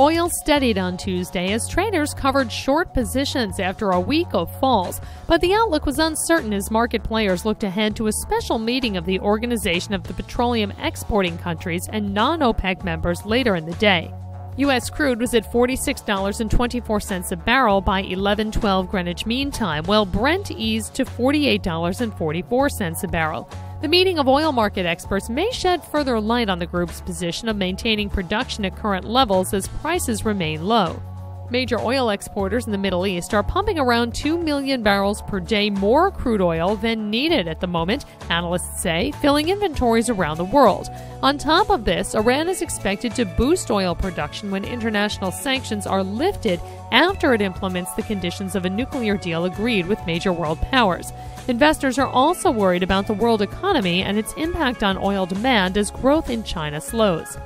Oil steadied on Tuesday as traders covered short positions after a week of falls, but the outlook was uncertain as market players looked ahead to a special meeting of the Organization of the Petroleum Exporting Countries and non OPEC members later in the day. U.S. crude was at $46.24 a barrel by 11:12 Greenwich Mean Time, while Brent eased to $48.44 a barrel. The meeting of oil market experts may shed further light on the group's position of maintaining production at current levels as prices remain low. Major oil exporters in the Middle East are pumping around 2 million barrels per day more crude oil than needed at the moment, analysts say, filling inventories around the world. On top of this, Iran is expected to boost oil production when international sanctions are lifted after it implements the conditions of a nuclear deal agreed with major world powers. Investors are also worried about the world economy and its impact on oil demand as growth in China slows.